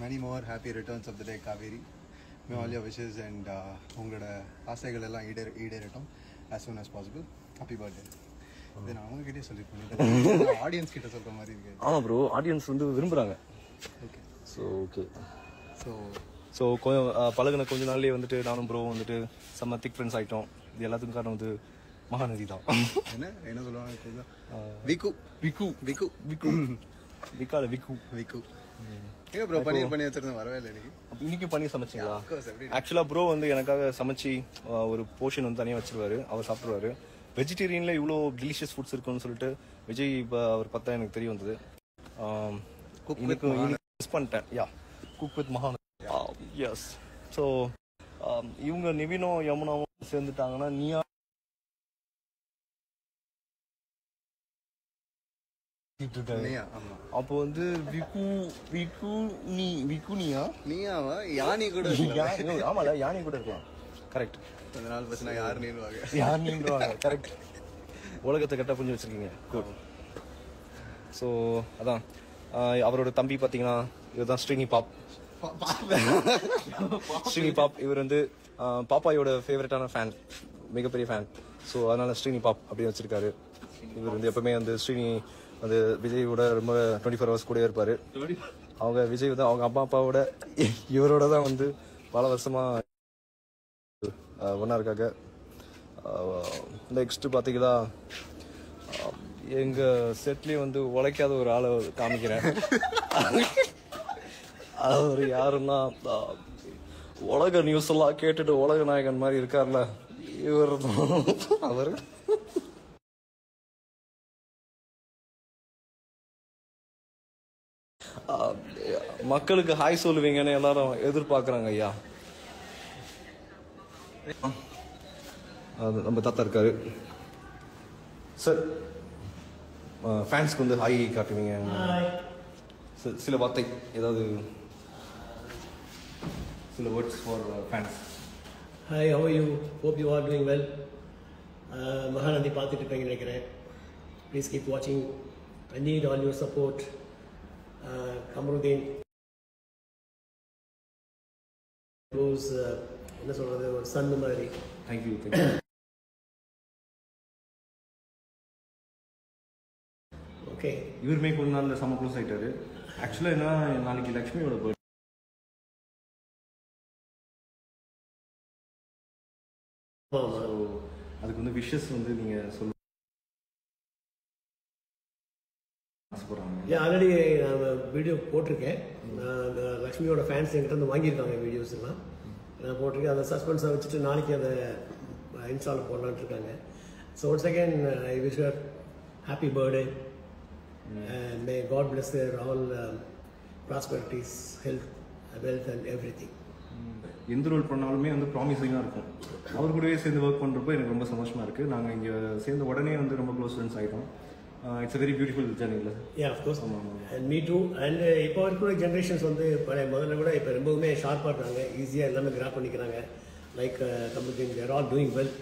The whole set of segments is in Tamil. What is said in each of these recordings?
Many more happy returns of the day Kaveri may all your wishes and உங்களோட ஆசைகள் எல்லாம் ஈடே ஈடேறட்டும் as soon as possible. Happy birthday இது நான் அவங்ககிட்டயே சொல்லிருப்பேன் ஆடியன்ஸ் கிட்ட சொல்ற மாதிரி இருக்கு. ஆமா ப்ரோ ஆடியன்ஸ் வந்து விரும்புறாங்க. Okay so okay so so கொஞ்சம் பழகுன கொஞ்ச நாள்லயே வந்துட்டு நானும் ப்ரோ வந்துட்டு செம்ம திக் ஃப்ரெண்ட்ஸ் ஆயிட்டோம். இது எல்லாத்துக்கும் காரணம் வந்து மகாநதி தான். என்ன? என்ன சொல்லுவாங்க? விக்கு விக்கு. விக்கு. விக்கு. விக்கால விக்கு. விக்கு. ஏன் ப்ரோ பன்னீர் பண்ணி வச்சிருந்தேன் வரவே இல்லை இன்னைக்கு பண்ணி சமைச்சிங்களா? Of course, every day. ஆக்சுவலா ப்ரோ வந்து எனக்காக சமைச்சு ஒரு போர்ஷன் வந்து தனியா வச்சிருவாரு. அவர் சாப்பிடுவாரு. வெஜிடேரியன்ல இவ்வளோ டெலிஷியஸ் ஃபுட்ஸ் இருக்குன்னு சொல்லிட்டு விஜய் இப்போ அவர் பார்த்தா எனக்கு தெரிய வந்தது. மிஸ் பண்ணிட்டேன். யா குக் வித் மகான் எஸ் ஸோ இவங்க நிவினும் யமுனாவும் சேர்ந்துட்டாங்கன்னா நீயா அப்போ வந்து விகு விகு நீ விகு நீயா? நீயாவா? யானி கூட ஆமால யானை கூட இருக்கலாம். கரெக்ட் கொஞ்ச நாள் பஸ் நான் யார் நீனுவாங்க யார் நீன்றாங்க கரெக்ட் உலகத்தை கரெக்டாக புரிஞ்சு வச்சிருக்கீங்க. குட் ஸோ அதான். அவரோட தம்பி பார்த்தீங்கன்னா இதுதான் ஸ்ரீனி பாப். ஸ்ரீனி பாப் இவர் வந்து பாப்பாயோட ஃபேவரட்டான ஃபேன் மிகப்பெரிய ஃபேன் ஸோ அதனால ஸ்ரீனி பாப் அப்படி வச்சிருக்காரு. இவர் வந்து எப்பவுமே வந்து ஸ்ரீனி வந்து விஜயோட ரொம்ப டுவெண்ட்டி ஃபோர் ஹவர்ஸ் கூட இருப்பார். அவங்க விஜய் தான் அவங்க அம்மா அப்பாவோட இவரோட தான் வந்து பல வருஷமாக ஒன்றா இருக்காங்க நெக்ஸ்ட்டு பார்த்தீங்கன்னா எங்கள் செட்லேயும் வந்து உழைக்காத ஒரு ஆளை காமிக்கிறேன். அவர் யாருன்னா உலக நியூஸ் எல்லாம் கேட்டுட்டு உலக நாயகன் மாதிரி இருக்கார்ல. இவர் அவர் மக்களுக்கு ஹாய் சொல்லுவீங்கன்னு எல்லாரும் எதிர்பார்க்கறாங்க ஐயா. அது நம்ம தாத்தா இருக்காரு. சார் ஃபேன்ஸ்க்கு வந்து ஹாய் காட்டுவீங்க. சி- சில வார்த்தை ஏதாவது சில words for fans are you? Hope you are doing well. Uh, Mahanadi பார்த்துட்டு இருப்பீங்க நினைக்கிறேன். ப்ளீஸ் கீப் வாட்சிங் I need all your support Kamaruddin. Close என்ன சொல்கிறது ஒரு சன் மாதிரி. தேங்க்யூ ஓகே இவருமே கொஞ்ச நாள்ல செம்ம க்ளோஸ் ஆயிட்டாரு. ஆக்சுவலாக என்ன நாளைக்கு லக்ஷ்மியோட So, அதுக்கு வந்து விஷஸ் வந்து நீங்க சொல்ல ஆசைப்படுறாங்க ஆல்ரெடி நான் வீடியோ போட்டிருக்கேன். நான் லக்ஷ்மியோட ஃபேன்ஸ் என்கிட்ட வந்து வாங்கியிருக்காங்க வீடியோஸ் எல்லாம். நான் போட்டிருக்கேன். அதை சஸ்பென்ஸை வச்சுட்டு நாளைக்கு அதை இன்ஸ்டால் போடலான்ட்டு இருக்காங்க. So once again I wish your happy birthday may God bless their all prosperities health wealth and everything எந்த ரோல் பண்ணாலுமே வந்து ப்ராமிசிங்காக இருக்கும். அவர் கூடவே சேர்ந்து ஒர்க் பண்ணுறப்போ எனக்கு ரொம்ப சந்தோஷமா இருக்கு. நாங்கள் இங்கே சேர்ந்த உடனே வந்து ரொம்ப க்ளோஸ் ஃப்ரெண்ட்ஸ் ஆகிட்டோம் இட்ஸ் வெரி பியூட்டிஃபுல் ஜர்னி இல்லை yeah of course and me too and இப்போ இருக்கிற ஜென்ரேஷன்ஸ் வந்து பழைய முதல்ல கூட இப்போ ரொம்பவுமே ஷார்ப்பாக இருக்காங்க. ஈஸியாக எல்லாமே கிராப் பண்ணிக்கிறாங்க. Like company they're all doing well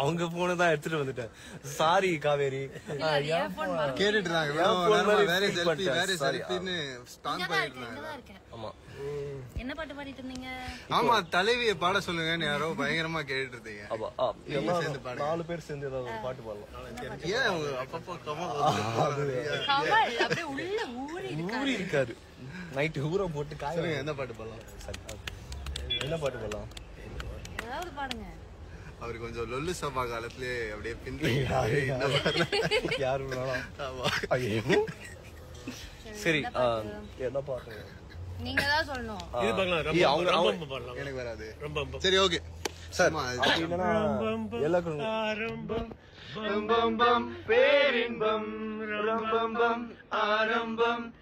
அவங்க போனை தான் எடுத்துட்டு வந்துட்டேன். சாரி காவேரி. கேட்டுட்டு இருந்தாங்க பாட்டு பாடிட்டு இருந்தீங்க? ஆமா தலைவியை பாட சொல்லுங்கன்னு யாரோ பயங்கரமா கேட்டுட்டு இருந்தீங்க அப்பா சேர்ந்து பாடுங்க. நாலு பேர் சேர்ந்து ஏதாவது ஒரு பாட்டு பாடலாம். ஏன் அவங்க அப்பப்போ கமல் கமல் அப்படியே உள்ள ஊறி இருக்காரு ஊறி இருக்காரு. நைட்டு ஊற போட்டு காய எந்த பாட்டு பாடலாம்? என்ன பாட்டு பாடலாம்? ஏதாவது பாடுங்க. அவர் கொஞ்சம் லொல்லு சபா காலத்திலே அப்படியே பின்தங்கி யாரு சரி ஆ, என்ன பாட்டு? நீங்க தான் சொல்லணும் இது பார்க்கலாம் அவங்க- ரொம்ப அவங்க- ரொம்ப பாடலாம் எனக்கு வராது. ரொம்ப ரொம்ப. சரி ஓகே. சார் அப்படி இல்லைன்னா எல்லாருக்கும் ஆரம்பம் பேரின்பம். ரம்பம்பம் ஆரம்பம்.